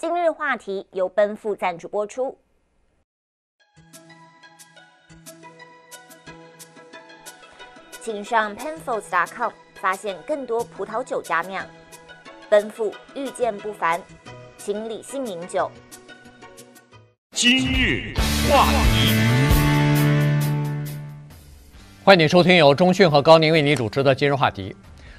今日话题由奔富赞助播出。请上 penfolds.com 发现更多葡萄酒佳酿。奔赴遇见不凡，请理性饮酒。今日话题，欢迎收听由中讯和高宁为你主持的今日话题。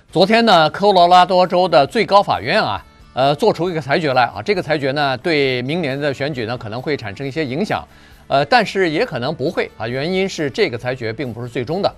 昨天呢，科罗拉多州的最高法院啊，呃，做出一个裁决来啊，这个裁决呢，对明年的选举呢可能会产生一些影响，呃，但是也可能不会啊，原因是这个裁决并不是最终的。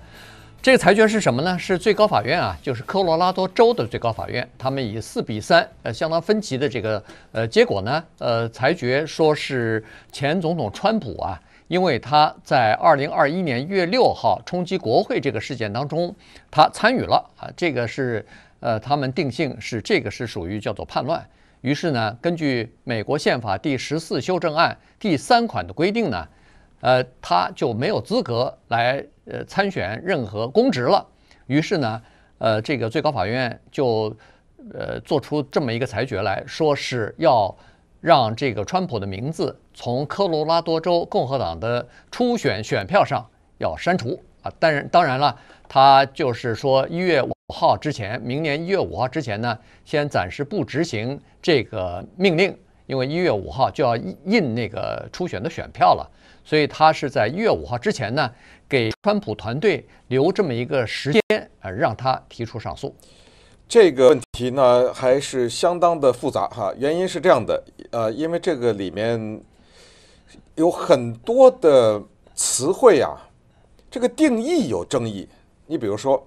这个裁决是什么呢？是最高法院啊，就是科罗拉多州的最高法院，他们以四比三，呃，相当分歧的这个呃结果呢，呃，裁决说是前总统川普啊，因为他在二零二一年一月六号冲击国会这个事件当中，他参与了啊，这个是呃，他们定性是这个是属于叫做叛乱。于是呢，根据美国宪法第十四修正案第三款的规定呢。呃，他就没有资格来呃参选任何公职了。于是呢，呃，这个最高法院就呃做出这么一个裁决来说，是要让这个川普的名字从科罗拉多州共和党的初选选票上要删除啊。当然当然了，他就是说一月号之前，明年一月五号之前呢，先暂时不执行这个命令，因为一月五号就要印那个初选的选票了。所以他是在一月五号之前呢，给川普团队留这么一个时间，呃，让他提出上诉。这个问题呢还是相当的复杂哈。原因是这样的，呃，因为这个里面有很多的词汇啊，这个定义有争议。你比如说，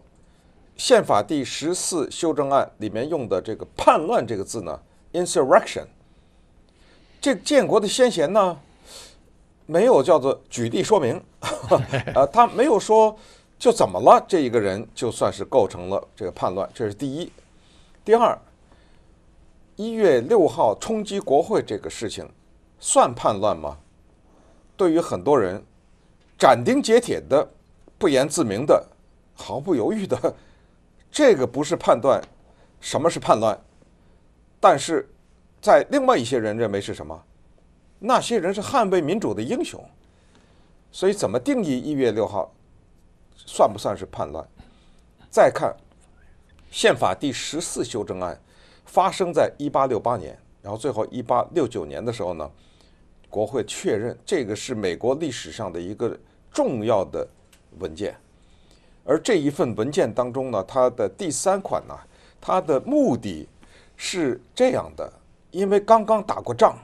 宪法第十四修正案里面用的这个“叛乱”这个字呢，insurrection，这建国的先贤呢？没有叫做举例说明，呃，他没有说就怎么了，这一个人就算是构成了这个叛乱，这是第一。第二，一月六号冲击国会这个事情算叛乱吗？对于很多人，斩钉截铁的、不言自明的、毫不犹豫的，这个不是判断什么是叛乱，但是在另外一些人认为是什么？那些人是捍卫民主的英雄，所以怎么定义一月六号算不算是叛乱？再看宪法第十四修正案发生在一八六八年，然后最后一八六九年的时候呢，国会确认这个是美国历史上的一个重要的文件，而这一份文件当中呢，它的第三款呢，它的目的是这样的，因为刚刚打过仗。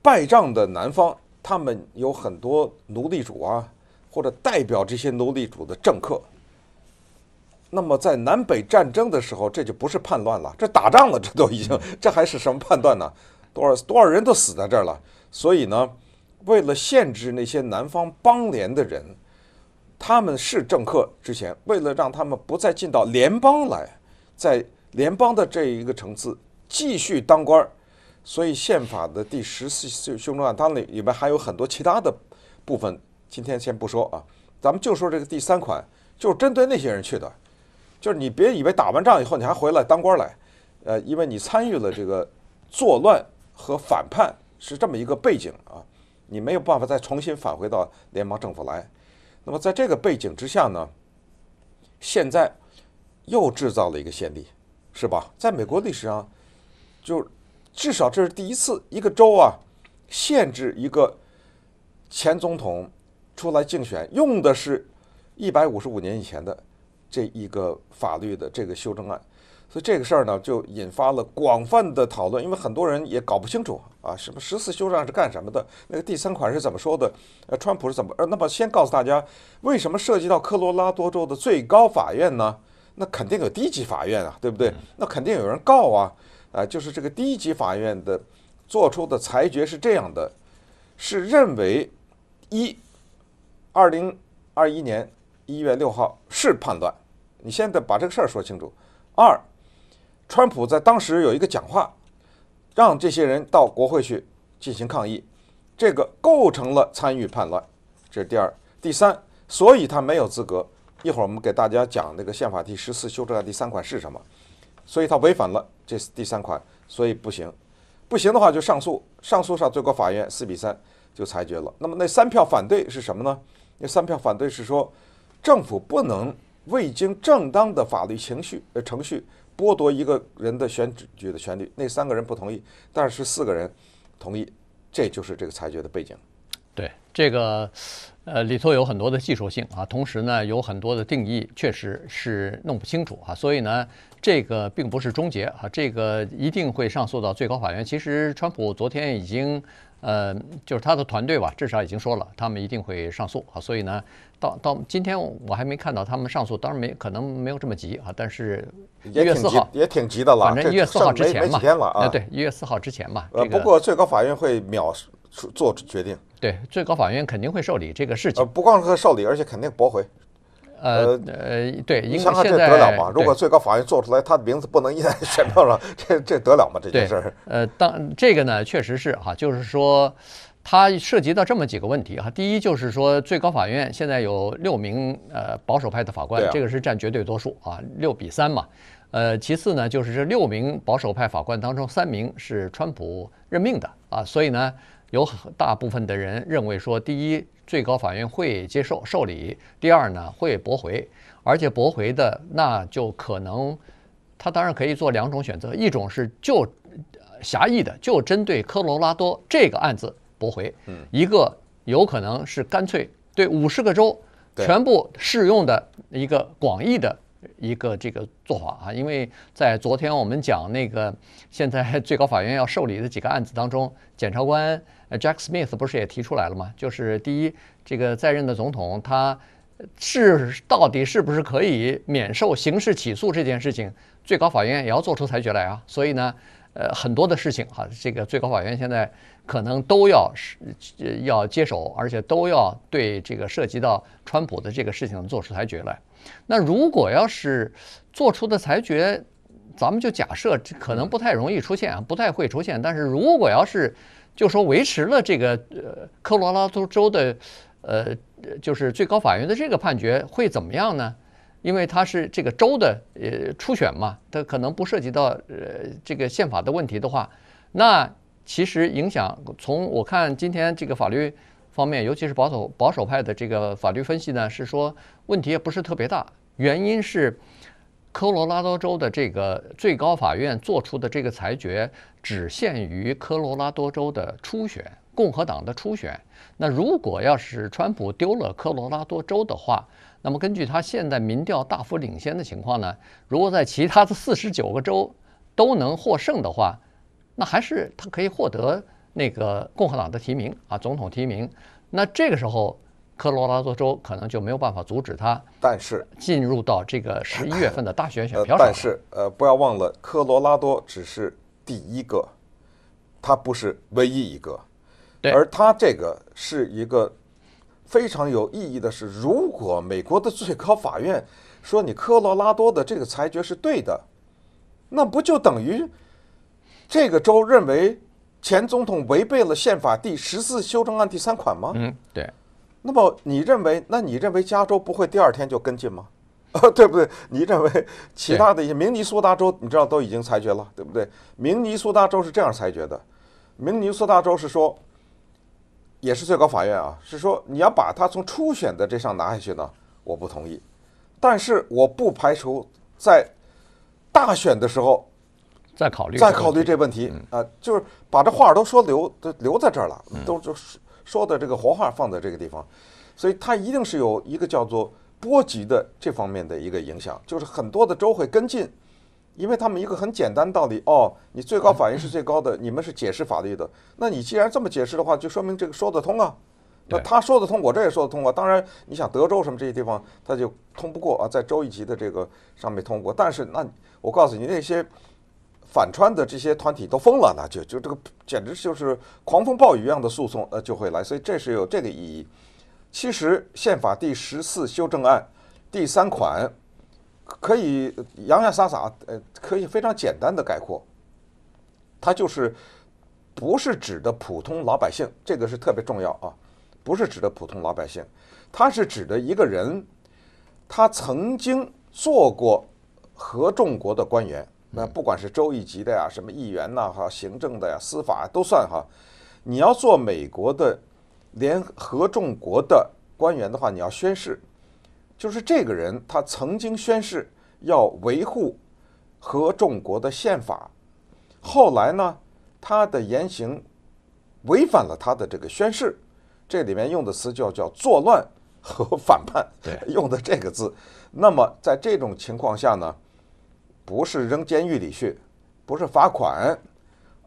败仗的南方，他们有很多奴隶主啊，或者代表这些奴隶主的政客。那么在南北战争的时候，这就不是叛乱了，这打仗了，这都已经，这还是什么判断呢？多少多少人都死在这儿了。所以呢，为了限制那些南方邦联的人，他们是政客之前，为了让他们不再进到联邦来，在联邦的这一个层次继续当官儿。所以宪法的第十四修修正案，当然里面还有很多其他的部分，今天先不说啊，咱们就说这个第三款，就是针对那些人去的，就是你别以为打完仗以后你还回来当官来，呃，因为你参与了这个作乱和反叛是这么一个背景啊，你没有办法再重新返回到联邦政府来。那么在这个背景之下呢，现在又制造了一个先例，是吧？在美国历史上就。至少这是第一次，一个州啊，限制一个前总统出来竞选，用的是一百五十五年以前的这一个法律的这个修正案，所以这个事儿呢，就引发了广泛的讨论，因为很多人也搞不清楚啊，什么十四修正案是干什么的，那个第三款是怎么说的，呃，川普是怎么？呃，那么先告诉大家，为什么涉及到科罗拉多州的最高法院呢？那肯定有低级法院啊，对不对？那肯定有人告啊。啊，就是这个低级法院的做出的裁决是这样的，是认为一，二零二一年一月六号是叛乱，你现在把这个事儿说清楚。二，川普在当时有一个讲话，让这些人到国会去进行抗议，这个构成了参与叛乱，这是第二。第三，所以他没有资格。一会儿我们给大家讲那个宪法第十四修正案第三款是什么。所以他违反了这第三款，所以不行。不行的话就上诉，上诉上最高法院四比三就裁决了。那么那三票反对是什么呢？那三票反对是说，政府不能未经正当的法律程序呃程序剥夺一个人的选举的权利。那三个人不同意，但是四个人同意，这就是这个裁决的背景。对这个，呃，里头有很多的技术性啊，同时呢，有很多的定义确实是弄不清楚啊，所以呢，这个并不是终结啊，这个一定会上诉到最高法院。其实，川普昨天已经，呃，就是他的团队吧，至少已经说了，他们一定会上诉啊。所以呢，到到今天我还没看到他们上诉，当然没可能没有这么急啊，但是一也挺急月四号，也挺急的了，反正一月四号之前嘛，啊。哎对，一月四号之前嘛。呃，这个不过最高法院会秒做决定，对最高法院肯定会受理这个事呃，情。不光是受理，而且肯定驳回。呃呃，对，因为你想想这现在得了吗？如果最高法院做出来他的名字不能印在 选票上，这这得了吗？这件事儿，呃，当这个呢，确实是哈，就是说，它涉及到这么几个问题哈。第一就是说，最高法院现在有六名呃保守派的法官，啊这个是占绝对多数啊，六比三嘛。呃，其次呢，就是这六名保守派法官当中，三名是川普任命的啊，所以呢，有很大部分的人认为说，第一，最高法院会接受受理；第二呢，会驳回，而且驳回的那就可能，他当然可以做两种选择，一种是就呃狭义的，就针对科罗拉多这个案子驳回；嗯一个有可能是干脆对五十个州全部适用的一个广义的一个这个做法啊，因为在昨天我们讲那个现在最高法院要受理的几个案子当中，检察官呃 Jack Smith 不是也提出来了吗？就是第一，这个在任的总统他是到底是不是可以免受刑事起诉这件事情，最高法院也要做出裁决来啊。所以呢，呃，很多的事情哈，这个最高法院现在可能都要是呃要接手，而且都要对这个涉及到川普的这个事情做出裁决来。那如果要是做出的裁决，咱们就假设可能不太容易出现啊，不太会出现。但是如果要是就说维持了这个呃科罗拉多州的呃就是最高法院的这个判决会怎么样呢？因为它是这个州的呃初选嘛，它可能不涉及到呃这个宪法的问题的话，那其实影响从我看今天这个法律方面，尤其是保守保守派的这个法律分析呢，是说问题也不是特别大，原因是科罗拉多州的这个最高法院做出的这个裁决只限于科罗拉多州的初选，共和党的初选。那如果要是川普丢了科罗拉多州的话，那么根据他现在民调大幅领先的情况呢，如果在其他的四十九个州都能获胜的话，那还是他可以获得那个共和党的提名啊，总统提名。那这个时候，科罗拉多州可能就没有办法阻止他但是进入到这个十一月份的大选选呃，票上了。但是呃，不要忘了，科罗拉多只是第一个，他不是唯一一个。对而他这个是一个非常有意义的是，如果美国的最高法院说你科罗拉多的这个裁决是对的，那不就等于这个州认为前总统违背了宪法第十四修正案第三款吗？嗯，对，那么你认为，那你认为加州不会第二天就跟进吗？啊，对不对？你认为其他的一些明尼苏达州，你知道都已经裁决了，对不对？明尼苏达州是这样裁决的，明尼苏达州是说，也是最高法院啊，是说你要把它从初选的这上拿下去呢，我不同意，但是我不排除在大选的时候再考虑再考虑这问题啊，就是把这话都说留都留在这儿了，嗯。都就说说的这个活话放在这个地方，所以它一定是有一个叫做波及的这方面的一个影响，就是很多的州会跟进，因为他们一个很简单道理哦，你最高法院是最高的，你们是解释法律的，那你既然这么解释的话，就说明这个说得通啊。那他说得通，我这也说得通啊。当然，你想德州什么这些地方，他就通不过啊，在州一级的这个上面通过。但是那我告诉你，那些反川的这些团体都疯了，那就就这个简直就是狂风暴雨一样的诉讼，呃，就会来，所以这是有这个意义。其实宪法第十四修正案第三款可以洋洋洒洒，呃，可以非常简单的概括，它就是不是指的普通老百姓，这个是特别重要啊，不是指的普通老百姓，它是指的一个人，他曾经做过合众国的官员，那不管是州一级的呀，什么议员呐，哈，行政的呀，司法都算哈。你要做美国的联合众国的官员的话，你要宣誓，就是这个人他曾经宣誓要维护合众国的宪法，后来呢，他的言行违反了他的这个宣誓，这里面用的词叫叫作乱和反叛，对。用的这个字。那么在这种情况下呢，不是扔监狱里去，不是罚款，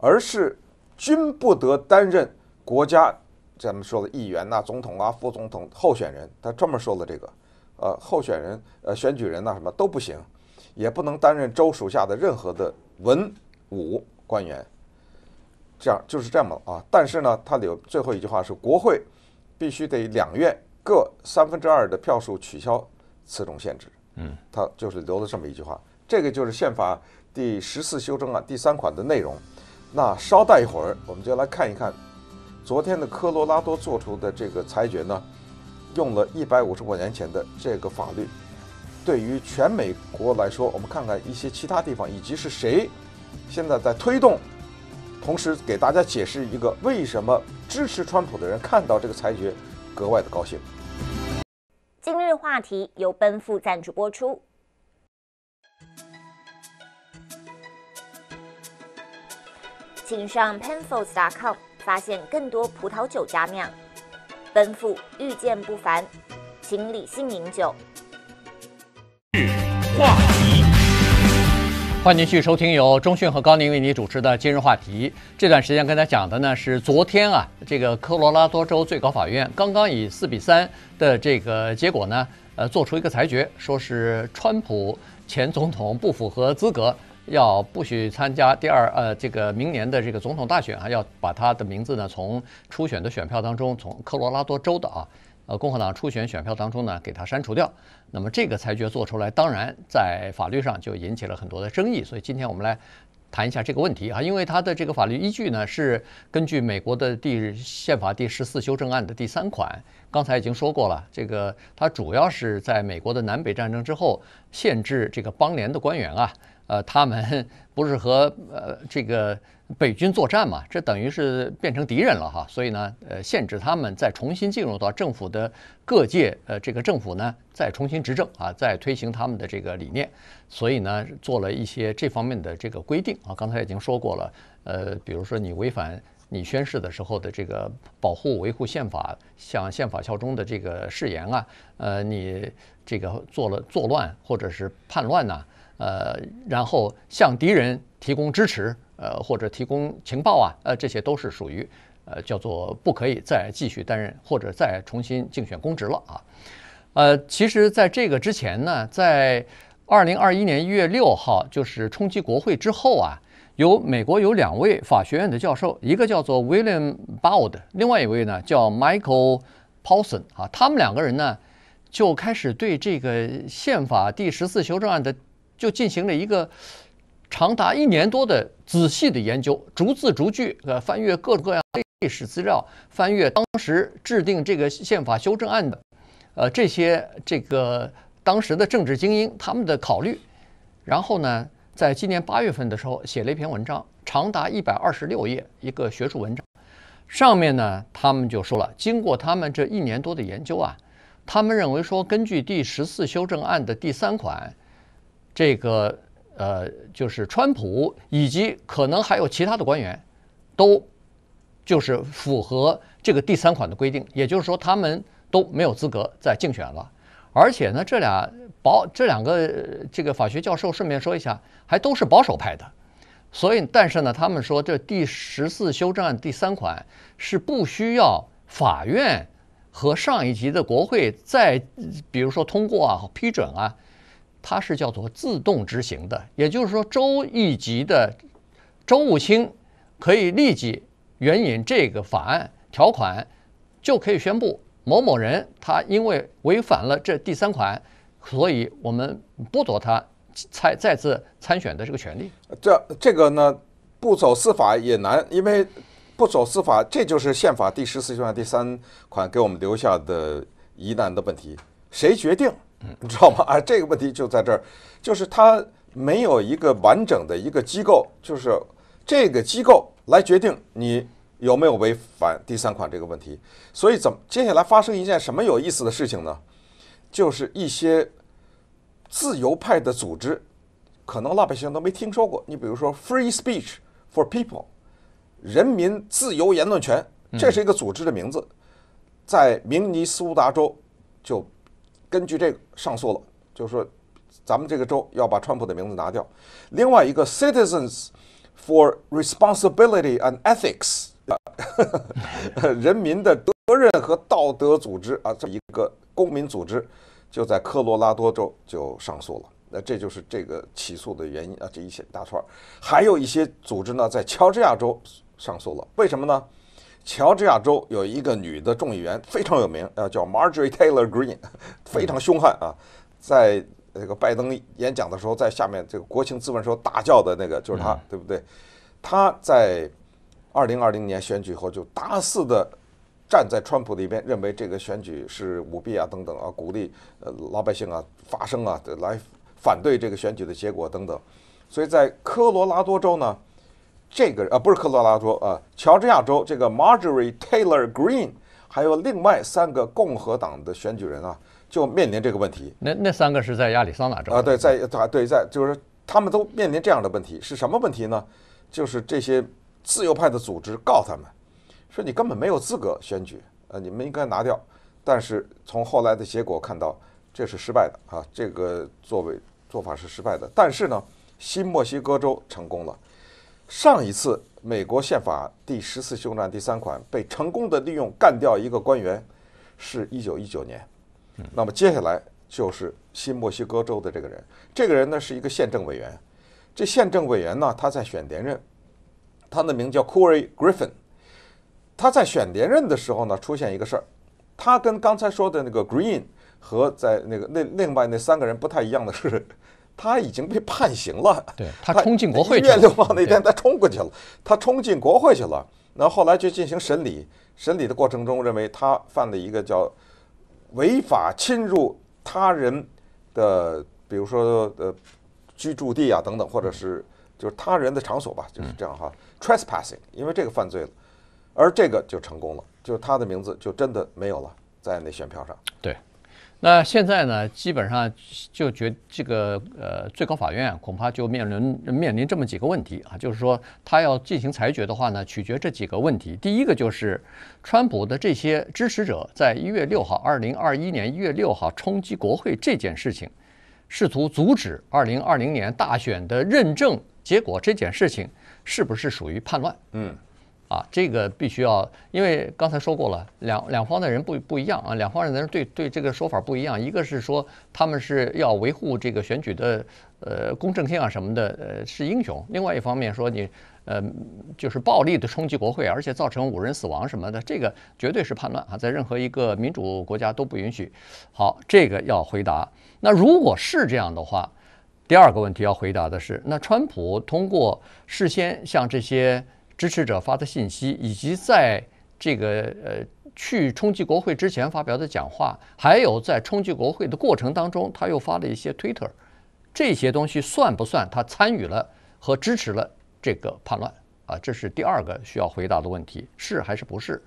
而是均不得担任国家咱们说的议员呐、总统啊、副总统候选人，他专门说了这个，呃，候选人、呃，选举人呐、什么都不行，也不能担任州属下的任何的文武官员。这样就是这么啊，但是呢，他有最后一句话是，国会必须得两院各三分之二的票数取消此种限制。嗯，他就是留了这么一句话，这个就是宪法第十四修正案第三款的内容。那稍待一会儿，我们就来看一看昨天的科罗拉多做出的这个裁决呢，用了一百五十多年前的这个法律，对于全美国来说，我们看看一些其他地方以及是谁现在在推动，同时给大家解释一个为什么支持川普的人看到这个裁决格外的高兴。今日话题由奔富赞助播出。请上 penfolds.com 发现更多葡萄酒佳酿。奔赴遇见不凡，请理性饮酒。话题，欢迎继续收听由中讯和高宁为你主持的今日话题。这段时间跟大家讲的呢是昨天啊，这个科罗拉多州最高法院刚刚以四比三的这个结果呢，呃，做出一个裁决，说是川普前总统不符合资格，要不许参加第二呃这个明年的这个总统大选啊，要把他的名字呢从初选的选票当中，从科罗拉多州的啊。呃，共和党初选选票当中呢，给他删除掉。那么这个裁决做出来，当然在法律上就引起了很多的争议。所以今天我们来谈一下这个问题啊，因为它的这个法律依据呢是根据美国的第宪法第十四修正案的第三款。刚才已经说过了，这个它主要是在美国的南北战争之后，限制这个邦联的官员啊，呃，他们不是和呃这个。北军作战嘛，这等于是变成敌人了哈，所以呢，呃，限制他们再重新进入到政府的各界，呃，这个政府呢再重新执政啊，再推行他们的这个理念，所以呢，做了一些这方面的这个规定啊。刚才已经说过了，呃，比如说你违反你宣誓的时候的这个保护维护宪法、向宪法效忠的这个誓言啊，呃，你这个做了作乱或者是叛乱呐，呃，然后向敌人提供支持。呃，或者提供情报啊，呃，这些都是属于，呃，叫做不可以再继续担任或者再重新竞选公职了啊。呃，其实，在这个之前呢，在二零二一年一月六号，就是冲击国会之后啊，有美国有两位法学院的教授，一个叫做 William Baud，另外一位呢叫 Michael Paulson 啊，他们两个人呢就开始对这个宪法第十四修正案的就进行了一个。长达一年多的仔细的研究，逐字逐句，呃，翻阅各种各样历史资料，翻阅当时制定这个宪法修正案的，呃，这些这个当时的政治精英他们的考虑，然后呢，在今年八月份的时候写了一篇文章，长达一百二十六页，一个学术文章，上面呢，他们就说了，经过他们这一年多的研究啊，他们认为说，根据第十四修正案的第三款，这个。呃，就是川普以及可能还有其他的官员，都就是符合这个第三款的规定，也就是说他们都没有资格再竞选了。而且呢，这俩保这两个这个法学教授，顺便说一下，还都是保守派的。所以，但是呢，他们说这第十四修正案第三款是不需要法院和上一级的国会再比如说通过啊、批准啊。它是叫做自动执行的，也就是说，州一级的州务卿可以立即援引这个法案条款，就可以宣布某某人他因为违反了这第三款，所以我们剥夺他参再次参选的这个权利。这这个呢，不走司法也难，因为不走司法，这就是宪法第十四条第三款给我们留下的疑难的问题：谁决定？你知道吗？啊，这个问题就在这儿，就是它没有一个完整的一个机构，就是这个机构来决定你有没有违反第三款这个问题。所以，怎么接下来发生一件什么有意思的事情呢？就是一些自由派的组织，可能老百姓都没听说过。你比如说 “Free Speech for People”，人民自由言论权，这是一个组织的名字，在明尼苏达州就根据这个上诉了，就是说咱们这个州要把川普的名字拿掉。另外一个 “Citizens for Responsibility and Ethics”，啊 人民的责任和道德组织啊，这一个公民组织。就在科罗拉多州就上诉了，那这就是这个起诉的原因啊，这一些大串儿，还有一些组织呢在乔治亚州上诉了，为什么呢？乔治亚州有一个女的众议员非常有名，呃，叫 Marjorie Taylor Greene，非常凶悍啊，在那个拜登演讲的时候，在下面这个国情咨文时候大叫的那个就是她，对不对？她在二零二零年选举后就大肆的。站在川普的一边，认为这个选举是舞弊啊，等等啊，鼓励呃老百姓啊发声啊，来反对这个选举的结果等等。所以在科罗拉多州呢，这个啊不是科罗拉多啊，乔治亚州这个 Marjorie Taylor Greene，还有另外三个共和党的选举人啊，就面临这个问题。那那三个是在亚利桑那州啊？对，在啊对在就是他们都面临这样的问题，是什么问题呢？就是这些自由派的组织告他们。说你根本没有资格选举，呃，你们应该拿掉。但是从后来的结果看到，这是失败的啊，这个作为做法是失败的。但是呢，新墨西哥州成功了。上一次美国宪法第十四修正案第三款被成功的利用干掉一个官员，是一九一九年。那么接下来就是新墨西哥州的这个人，这个人呢是一个宪政委员。这宪政委员呢，他在选连任，他的名叫 Corey Griffin。他在选连任的时候呢，出现一个事儿，他跟刚才说的那个 Green 和在那个那另外那三个人不太一样的是，他已经被判刑了。对他冲进国会，一月六号那天他冲过去了，他冲进国会去了。那后后来就进行审理，审理的过程中认为他犯了一个叫违法侵入他人的，比如说呃居住地啊等等，或者是就是他人的场所吧，就是这样哈，trespassing，因为这个犯罪了。而这个就成功了，就是他的名字就真的没有了在那选票上。对，那现在呢，基本上就觉这个呃最高法院恐怕就面临面临这么几个问题啊，就是说他要进行裁决的话呢，取决这几个问题。第一个就是川普的这些支持者在一月六号，二零二一年一月六号冲击国会这件事情，试图阻止二零二零年大选的认证结果这件事情，是不是属于叛乱？嗯。啊，这个必须要，因为刚才说过了，两两方的人不不一样啊，两方的人对对这个说法不一样。一个是说他们是要维护这个选举的呃公正性啊什么的，呃是英雄；另外一方面说你呃就是暴力的冲击国会，而且造成五人死亡什么的，这个绝对是叛乱啊，在任何一个民主国家都不允许。好，这个要回答。那如果是这样的话，第二个问题要回答的是，那川普通过事先向这些。支持者发的信息，以及在这个呃去冲击国会之前发表的讲话，还有在冲击国会的过程当中，他又发了一些 Twitter，这些东西算不算他参与了和支持了这个叛乱啊？这是第二个需要回答的问题，是还是不是？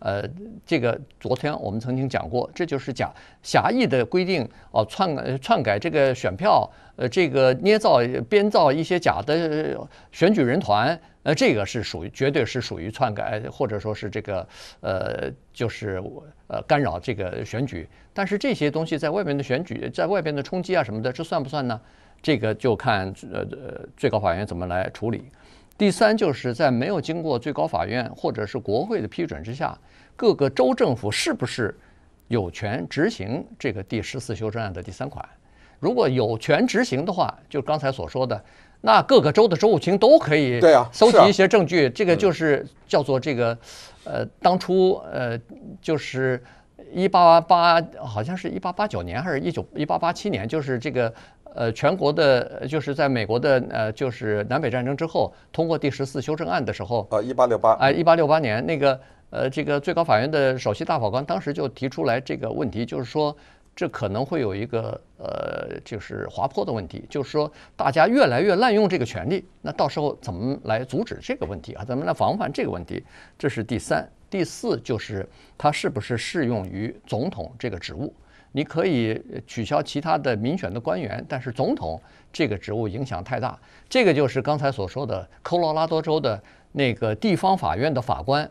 呃，这个昨天我们曾经讲过，这就是假狭义的规定哦，篡篡改这个选票，呃，这个捏造编造一些假的选举人团，呃，这个是属于绝对是属于篡改，或者说是这个呃，就是呃干扰这个选举。但是这些东西在外边的选举，在外边的冲击啊什么的，这算不算呢？这个就看呃呃最高法院怎么来处理。第三，就是在没有经过最高法院或者是国会的批准之下，各个州政府是不是有权执行这个第十四修正案的第三款？如果有权执行的话，就刚才所说的，那各个州的州务卿都可以搜集一些证据。这个就是叫做这个呃，当初呃，就是一八八，好像是一八八九年还是一九一八八七年，就是这个。呃，全国的，就是在美国的，呃，就是南北战争之后通过第十四修正案的时候，啊，一八六八，哎，一八六八年那个，呃，这个最高法院的首席大法官当时就提出来这个问题，就是说，这可能会有一个呃，就是滑坡的问题，就是说大家越来越滥用这个权利，那到时候怎么来阻止这个问题啊？怎么来防范这个问题？这是第三、第四，就是它是不是适用于总统这个职务？你可以取消其他的民选的官员，但是总统这个职务影响太大。这个就是刚才所说的科罗拉多州的那个地方法院的法官，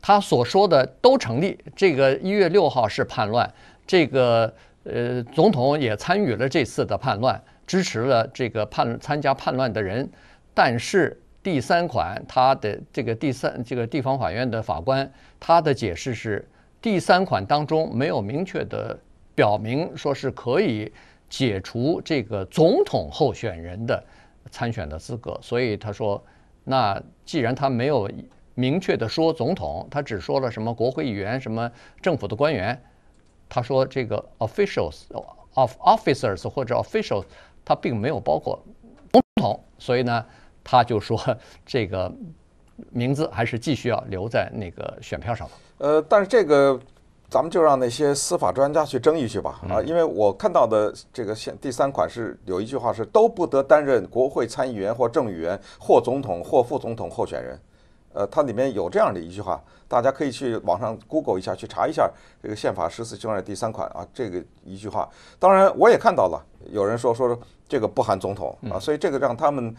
他所说的都成立。这个一月六号是叛乱，这个呃总统也参与了这次的叛乱，支持了这个叛参加叛乱的人。但是第三款，他的这个第三这个地方法院的法官，他的解释是第三款当中没有明确的。表明说是可以解除这个总统候选人的参选的资格，所以他说，那既然他没有明确的说总统，他只说了什么国会议员、什么政府的官员，他说这个 officials of officers 或者 officials，他并没有包括总统，所以呢，他就说这个名字还是继续要留在那个选票上呃，但是这个。咱们就让那些司法专家去争议去吧，啊，因为我看到的这个现第三款是有一句话是都不得担任国会参议员或众议员或总统或副总统候选人，呃，它里面有这样的一句话，大家可以去网上 Google 一下，去查一下这个宪法十四修正第三款啊，这个一句话。当然我也看到了，有人说说这个不含总统啊，所以这个让他们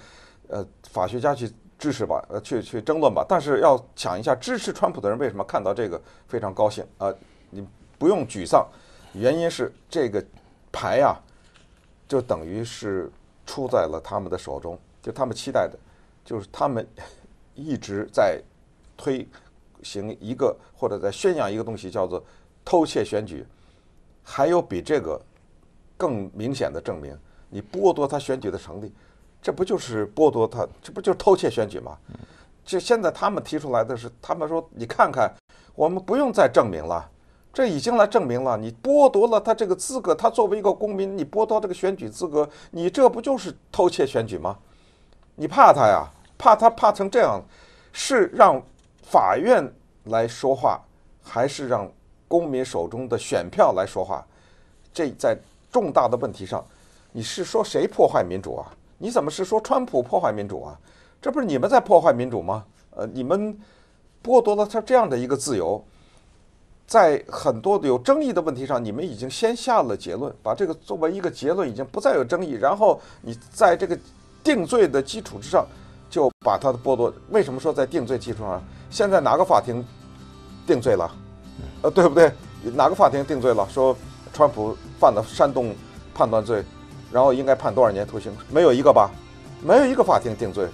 呃法学家去支持吧，呃去去争论吧。但是要想一下，支持川普的人为什么看到这个非常高兴啊？你不用沮丧，原因是这个牌呀，就等于是出在了他们的手中。就他们期待的，就是他们 一直在推行一个或者在宣扬一个东西，叫做偷窃选举。还有比这个更明显的证明，你剥夺他选举的成立，这不就是剥夺他？这不就是偷窃选举吗？这现在他们提出来的是，他们说你看看，我们不用再证明了。这已经来证明了，你剥夺了他这个资格，他作为一个公民，你剥夺这个选举资格，你这不就是偷窃选举吗？你怕他呀？怕他怕成这样，是让法院来说话，还是让公民手中的选票来说话？这在重大的问题上，你是说谁破坏民主啊？你怎么是说川普破坏民主啊？这不是你们在破坏民主吗？呃，你们剥夺了他这样的一个自由。在很多有争议的问题上，你们已经先下了结论，把这个作为一个结论，已经不再有争议。然后你在这个定罪的基础之上，就把他的剥夺。为什么说在定罪基础上？现在哪个法庭定罪了？呃，对不对？哪个法庭定罪了？说川普犯了煽动判断罪，然后应该判多少年徒刑？没有一个吧？没有一个法庭定罪。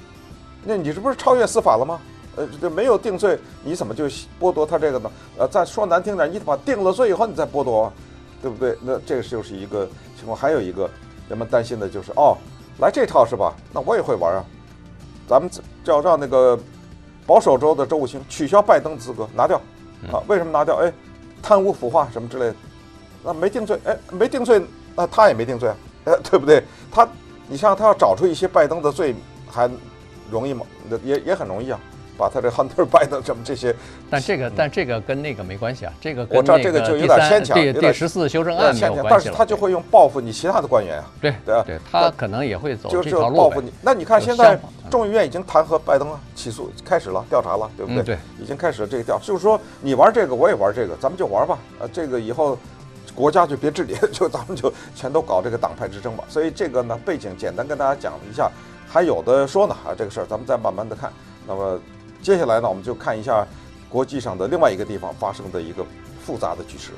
那你这不是超越司法了吗？呃，这没有定罪，你怎么就剥夺他这个呢？呃，再说难听点，你把定了罪以后，你再剥夺，对不对？那这个就是一个情况。还有一个人们担心的就是，哦，来这套是吧？那我也会玩啊。咱们就要让那个保守州的州务卿取消拜登资格，拿掉啊？为什么拿掉？哎，贪污腐化什么之类的，那没定罪，哎，没定罪，那他也没定罪啊，哎，对不对？他，你像他要找出一些拜登的罪，还容易吗？那也也很容易啊。把他这 Hunter Biden 什么这些，但这个但这个跟那个没关系啊，这个我知道这个就有点牵强，第第十四修正案没有关系但是他就会用报复你其他的官员啊，对对啊，对他可能也会走这条路报复你。那你看现在众议院已经弹劾拜登了，起诉开始了调查了，对不对？对，已经开始这个调，就是说你玩这个我也玩这个，咱们就玩吧。呃，这个以后国家就别治理，就咱们就全都搞这个党派之争吧。所以这个呢背景简单跟大家讲了一下，还有的说呢啊这个事儿，咱们再慢慢的看。那么。接下来呢，我们就看一下国际上的另外一个地方发生的一个复杂的局势。